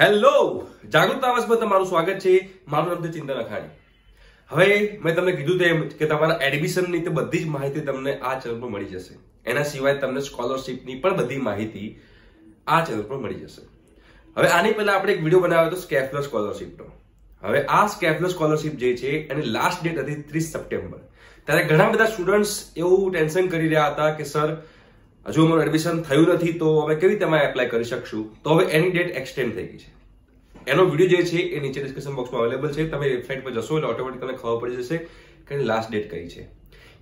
Hello! જાગૃત આવાસમાં તમારું સ્વાગત છે. મારું નામ છે ચિંતન અખાણી હવે મેં તમને કીધું તેમ કે તમારા એડમિશનની તે બધી જ માહિતી તમને આ ચેનલ પર મળી જશે. એના સિવાય તમને સ્કોલરશિપની પણ બધી માહિતી આ ચેનલ પર મળી જશે. હવે આની પહેલા આપણે એક વીડિયો બનાવ્યો હતો સ્કેફલર સ્કોલરશિપનો હવે આ સ્કેફલર સ્કોલરશિપ જે છે, એની લાસ્ટ ડેટ હતી ત્રીસ સપ્ટેમ્બર. ત્યારે ઘણા બધા સ્ટુડન્ટ્સ એવું ટેન્શન કરી રહ્યા હતા કે સર હજુ અમારું એડમિશન થયું નથી, તો અમે કેવી રીતે અમે એપ્લાય કરી શકશું? તો હવે એની ડેટ એક્સટેન્ડ થઈ ગઈ છે. એનો વીડિયો જે છે, એ નીચે ડિસ્ક્રિપ્શન બોક્સમાં અવેલેબલ છે. તમે વેબસાઇટ પર જશો એટલે ઓટોમેટિક તમને ખબર પડી જશે કે લાસ્ટ ડેટ કઈ છે.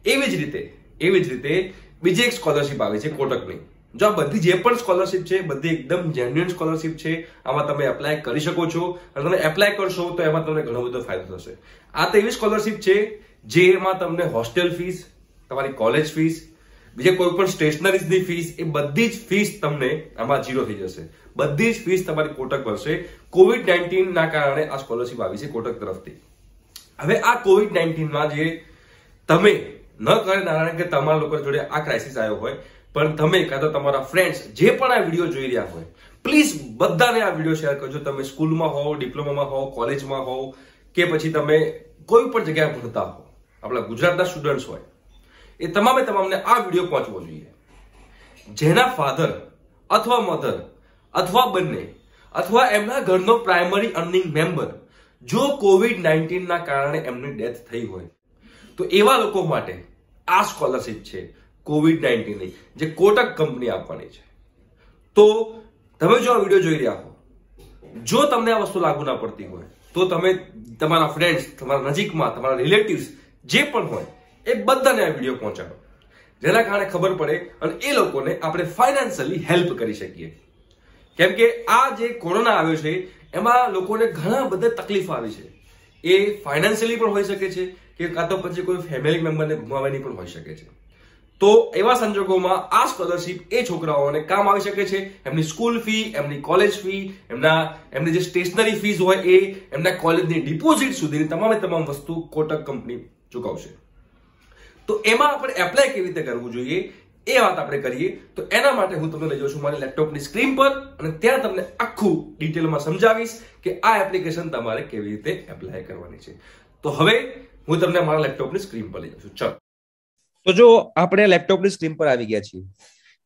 એવી જ રીતે, એવી જ રીતે બીજી એક સ્કોલરશિપ આવે છે કોટકની. જો આ બધી જે પણ સ્કોલરશિપ છે, બધી એકદમ જેન્યુઅન સ્કોલરશિપ છે, આમાં તમે એપ્લાય કરી શકો છો. અને તમે એપ્લાય કરશો, તો એમાં તમને ઘણો બધો ફાયદો થશે. આ તો એવી સ્કોલરશિપ છે, જેમાં તમને હોસ્ટેલ ફીસ તમારી કોલેજ ફીસ બીજે કોઈ પણ સ્ટેશનરીઝની ફીસ એ બધી જ ફીસ તમને આમાં જીરો થઈ જશે. બધી જ ફીસ તમારી કોટક ભરશે. કોવિડ નાઇન્ટીનના કારણે આ સ્કોલરશિપ આવી છે કોટક તરફથી. હવે આ કોવિડ નાઇન્ટીનમાં જે તમે, ન કરે નારાયણ કે તમારા લોકો જોડે આ ક્રાઇસિસ આવ્યો હોય, પણ તમે કાં તો તમારા ફ્રેન્ડ્સ જે પણ આ વીડિયો જોઈ રહ્યા હોય પ્લીઝ બધાને આ વીડિયો શેર કરજો. તમે સ્કૂલમાં હોવ ડિપ્લોમામાં હોવ કોલેજમાં હોવ, કે પછી તમે કોઈ પણ જગ્યાએ ભણતા હો આપણા ગુજરાતના સ્ટુડન્ટ્સ હોય. એ તમામે તમામને આ વીડિયો પહોંચવો જોઈએ. જેના ફાધર અથવા મધર અથવા બંને અથવા એમના ઘરનો પ્રાઇમરી અર્નિંગ મેમ્બર જો કોવિડ નાઇન્ટીનના કારણે એમની ડેથ થઈ હોય, તો એવા લોકો માટે આ સ્કોલરશિપ છે કોવિડ નાઇન્ટીનની જે કોટક કંપની આપવાની છે. તો તમે જો આ વીડિયો જોઈ રહ્યા હો, જો તમને આ વસ્તુ લાગુ ના પડતી હોય, તો તમે તમારા ફ્રેન્ડ્સ તમારા નજીકમાં, તમારા રિલેટિવ્સ જે પણ હોય એ બધાને આ વીડિયો પહોંચાડો. જેના કારણે ખબર પડે અને એ લોકોને આપણે ફાઇનાન્શિયલી હેલ્પ કરી શકીએ. કેમ કે આ જે કોરોના આવ્યો છે, એમાં લોકોને ઘણા બધા તકલીફ આવી છે. એ ફાઇનાન્શિયલી પણ હોઈ શકે છે કે કાં તો પછી કોઈ ફેમિલી મેમ્બરને ગુમાવવાની પણ હોઈ શકે છે. તો એવા સંજોગોમાં આ સ્કોલરશિપ એ છોકરાઓને કામ આવી શકે છે. એમની સ્કૂલ ફી એમની કોલેજ ફી એમના, એમની જે સ્ટેશનરી ફીસ હોય એ એમના કોલેજની ડિપોઝિટ સુધીની તમામે તમામ વસ્તુ કોટક કંપની ચૂકવશે. તો એમાં આપણે એપ્લાય કેવી રીતે કરવું જોઈએ? એ વાત આપણે કરીએ. તો એના માટે હું તમને લઈ જાઉં છું મારી લેપટોપની સ્ક્રીન પર અને ત્યાં તમને આખું ડિટેલમાં સમજાવીશ કે આ એપ્લિકેશન તમારે કેવી રીતે એપ્લાય કરવાની છે. તો હવે હું તમને મારા લેપટોપની સ્ક્રીન પર લઈ જાઉં છું. ચલો. તો જો આપણે લેપટોપની સ્ક્રીન પર આવી ગયા છીએ.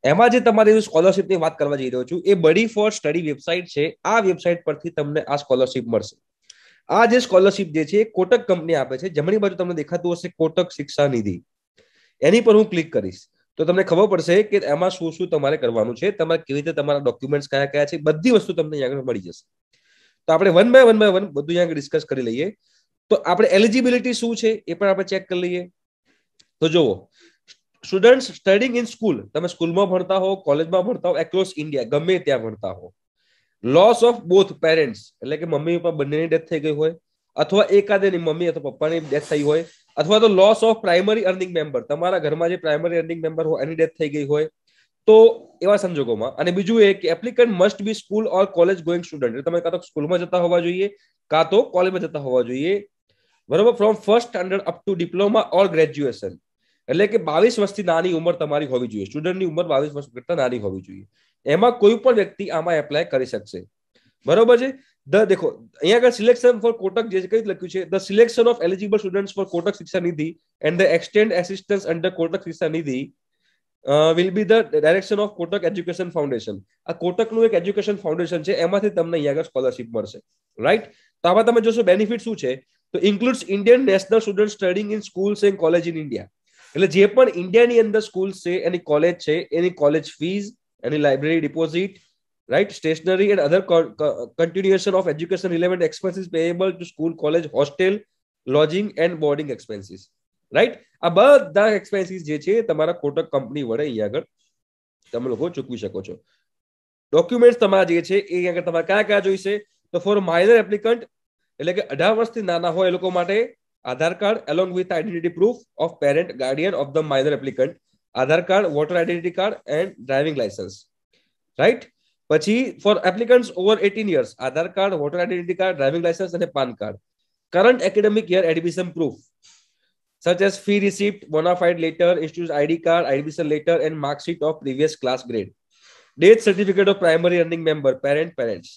એમાં જે તમારી સ્કોલરશિપની વાત કરવા જઈ રહ્યો છું, એ બડી ફોર સ્ટડી વેબસાઇટ છે. આ વેબસાઇટ પરથી તમને આ સ્કોલરશિપ મળશે. આ જે સ્કોલરશિપ જે છે કોટક કંપની આપે છે. જમણી બાજુ તમને દેખાતું હશે કોટક શિક્ષા નિધિ. એની પર હું ક્લિક કરીશ. તો તમને ખબર પડશે કે એમાં શું શું તમારે કરવાનું છે, તમારે કેવી રીતે તમારા ડોક્યુમેન્ટ્સ કયા કયા છે, બધી વસ્તુ તમને આગળ મળી જશે. તો આપણે one by one by one બધું અહીંયા ડિસ્કસ કરી લઈએ. તો આપણે એલિજિબિલિટી શું છે એ પણ આપણે ચેક કરી લઈએ. તો જુઓ સ્ટુડન્ટ સ્ટડિંગ ઇન સ્કૂલ તમે સ્કૂલમાં ભણતા હો કોલેજમાં ભણતા હો એક્રોસ ઇન્ડિયા ગમે ત્યાં ભણતા હો. લોસ ઓફ બોથ પેરેન્ટ્સ એટલે કે મમ્મી પપ્પા બંનેની ડેથ થઈ ગઈ હોય, અથવા એકાદેની મમ્મી અથવા પપ્પાની ડેથ થઈ હોય અથવા તો loss of primary earning member તમારા ઘરમાં જે પ્રાઇમરી અર્નિંગ મેમ્બર હોય એની ડેથ થઈ ગઈ હોય, તો એવા સંજોગોમાં. અને બીજું એ કે applicant must be school or college going student તમે કાં તો સ્કૂલમાં જતા હોવા જોઈએ, કાં તો કોલેજમાં જતા હોવા જોઈએ, બરોબર? From first standard up to diploma or graduation એટલે કે બાવીસ વર્ષથી નાની ઉંમર તમારી હોવી જોઈએ. સ્ટુડન્ટની ઉંમર બાવીસ વર્ષ કરતા નાની હોવી જોઈએ. એમાં કોઈ પણ વ્યક્તિ આમાં એપ્લાય કરી શકશે. બરોબર છે? ધ દેખો અહીંયા આગળ સિલેક્શન ફોર કોટક જે કઈ લખ્યું છે the selection of eligible students for Kotak Shiksha Nidhi and the extend assistance under Kotak Shiksha Nidhi will be the direction of Kotak education foundation આ કોટકનું એક એજ્યુકેશન ફાઉન્ડેશન છે, એમાંથી તમને અહીંયા આગળ સ્કોલરશિપ મળશે. રાઈટ તો આમાં તમે જોશો બેનિફિટ શું છે? તો includes Indian national student studying in schools and college in India એટલે જે પણ ઇન્ડિયાની અંદર સ્કૂલ છે, એની કોલેજ છે, એની college fees any library deposit right? Stationery and other co- co- continuation of education relevant expenses payable to school, college, hostel, lodging and boarding expenses. Right? આ બધા એક્સપેન્સીસ જે છે તમારા કોટક કંપની વડે અહીંયા આગળ તમે લોકો ચૂકવી શકો છો ડોક્યુમેન્ટ તમારા જે છે એ આગળ તમારે કયા કયા જોઈશે તો ફોર માઇનર એપ્લિકન્ટ એટલે કે અઢાર વર્ષથી નાના હોય એ લોકો માટે Aadhaar card along with identity proof of parent guardian of the minor applicant Aadhaar card voter identity card and driving licence right પછી four applicants over eighteen years Aadhaar card voter identity card driving licence અને PAN card current academic year admission proof such as fee receipt, bona fide letter, institute ID card, admission letter, and mark sheet of previous class grade. Death certificate of primary earning member, parent, parents.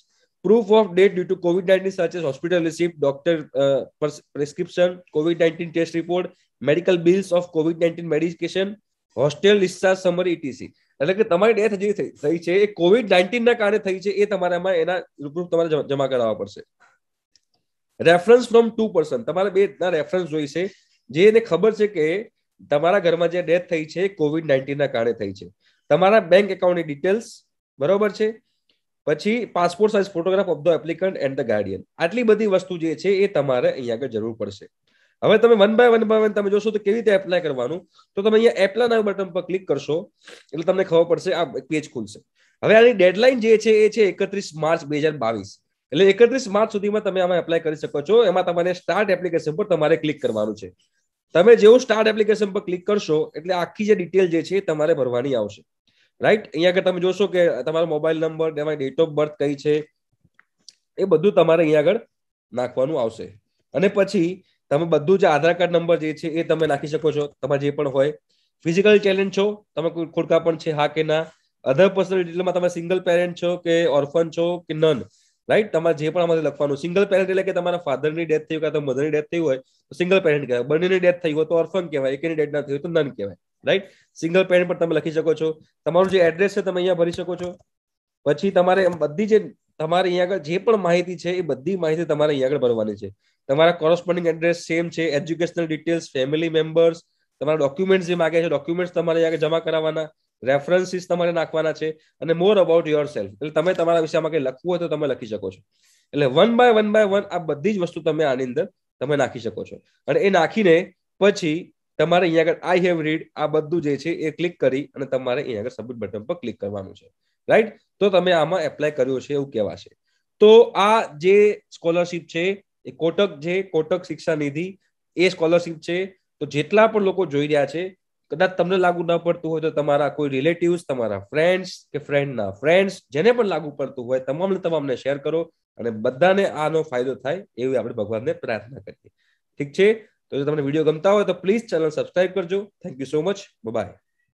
proof of death due to COVID-19 such as hospital receipt, doctor uh, pres- prescription, COVID-19 test report, medical bills of COVID-19 medication, hostel discharge summary etc. એટલે કે તમારી death જે થઈ છે. એ Covid nineteen ના કારણે થઈ છે, એ તમારામાં એના રૂપરૂપ તમારે જમા- કરાવવા પડશે. રેફરન્સ ફ્રોમ ટુ પર્સન તમારે બે ના રેફરન્સ જોઈશે જે એને ખબર છે કે તમારા ઘરમાં જે ડેથ થઈ છે કોવિડ નાઇન્ટીન ના કારણે થઈ છે. તમારા બેંક એકાઉન્ટની ડિટેલ્સ બરોબર છે? પછી passport size photograph of the applicant and the guardian આટલી બધી વસ્તુ જે છે, એ તમારે અહીંયા આગળ જરૂર પડશે. હવે તમે one by one by one તમે જોશો તો કેવી રીતે એપ્લાય કરવાનું? તો તમે અહીંયા એપ્લાય નાવ બટન પર ક્લિક કરશો, એટલે તમને ખબર પડશે આ પેજ ખુલશે. હવે આની ડેડલાઇન જે છે એ છે એકત્રીસ માર્ચ બે હજાર બાવીસ. એટલે એકત્રીસ માર્ચ સુધીમાં તમે આમાં એપ્લાય કરી શકો છો. એમાં તમારે સ્ટાર્ટ એપ્લિકેશન પર તમારે ક્લિક કરવાનું છે. તમે જેવું સ્ટાર્ટ એપ્લિકેશન પર ક્લિક કરશો, એટલે આખી જે ડિટેલ જે છે તમારે ભરવાની આવશે. રાઈટ અહીંયા આગળ તમે જોશો કે તમારો મોબાઈલ નંબર તમારી ડેટ ઓફ બર્થ કઈ છે, એ બધું તમારે અહીંયા આગળ નાખવાનું આવશે. અને પછી તમે બધું જે આધાર કાર્ડ નંબર જે છે એ તમે નાખી શકો છો, તમારે જે પણ હોય. ફિઝિકલ ચેલેન્જ છો, તમે કોઈ ખોડકા પણ છે, હા કે ના. અધર પર્સનલ ડિટેલમાં તમે સિંગલ પેરેન્ટ છો કે ઓર્ફન છો કે નન રાઈટ તમારે જે પણ આમાંથી લખવાનું. સિંગલ પેરેન્ટ એટલે કે તમારા ફાધરની ડેથ થઈ હોય કાં તો મધરની ડેથ થઈ હોય, તો સિંગલ પેરેન્ટ કહેવાય. બંનેની ડેથ થઈ હોય તો ઓર્ફન કહેવાય, એકની ડેથ ના થઈ હોય તો નન કહેવાય રાઈટ સિંગલ પેરેન્ટ પણ તમે લખી શકો છો. તમારું જે એડ્રેસ છે તમે અહીંયા ભરી શકો છો. પછી તમારે બધી જે તમારે અહીંયા આગળ જે પણ માહિતી છે એ બધી માહિતી તમારે અહીંયા આગળ ભરવાની છે. તમારા કોરસ્પોન્ડિંગ એડ્રેસ સેમ છે એજ્યુકેશનલ ડિટેલ્સ ફેમિલી મેમ્બર્સ તમારા ડોક્યુમેન્ટ્સ જે માગે છે ડોક્યુમેન્ટ્સ તમારે અહીંયા આગળ જમા કરાવવાના રેફરન્સીસ તમારે નાખવાના છે અને મોર અબાઉટ યોર સેલ્ફ એટલે તમે તમારા વિષયમાં કંઈ લખવું હોય તો તમે લખી શકો છો. એટલે one by one by one આ બધી જ વસ્તુ તમે આની અંદર તમે નાખી શકો છો. અને એ નાખીને પછી તમારે અહીંયા આગળ આઈ હેવ રીડ આ બધું જે છે એ ક્લિક કરી અને તમારે અહીંયા આગળ સબમિટ બટન પર ક્લિક કરવાનું છે. રાઈટ તો તમે આમાં એપ્લાય કર્યો છે એવું કહેવાશે તો આ જે સ્કોલરશિપ છે, એ કોટક જે કોટક શિક્ષા નિધિ, એ સ્કોલરશિપ છે. તો જેટલા પણ લોકો જોઈ રહ્યા છે, કદાચ તમને લાગુ ન પડતું હોય તો તમારા કોઈ રિલેટિવ્સ તમારા ફ્રેન્ડ્સ કે ફ્રેન્ડના ફ્રેન્ડ્સ જેને પણ લાગુ પડતું હોય, તમામને તમામને શેર કરો અને બધાને આનો ફાયદો થાય એવી આપણે ભગવાનને પ્રાર્થના કરીએ. ઠીક છે? તો જો તમને વીડિયો ગમતા હોય તો પ્લીઝ ચેનલ સબસ્ક્રાઇબ કરજો. Thank you so much bye